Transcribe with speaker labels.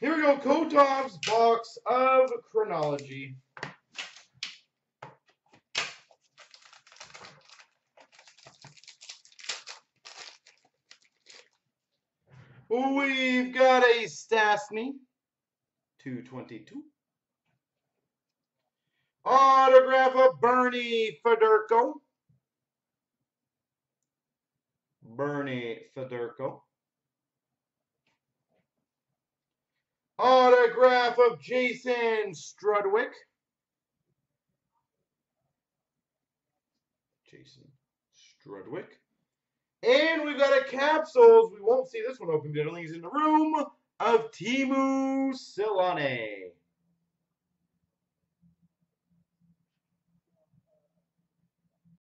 Speaker 1: Here we go, Kotov's box of chronology. We've got a Stastny, 222. Autograph of Bernie Federko. Bernie Federko. Autograph of Jason Strudwick. Jason Strudwick. And we've got a capsules. We won't see this one open. I don't think he's in the room. Of Teemu Selanne.